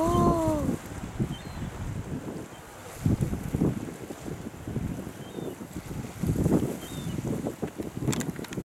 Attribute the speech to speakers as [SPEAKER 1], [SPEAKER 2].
[SPEAKER 1] Oh.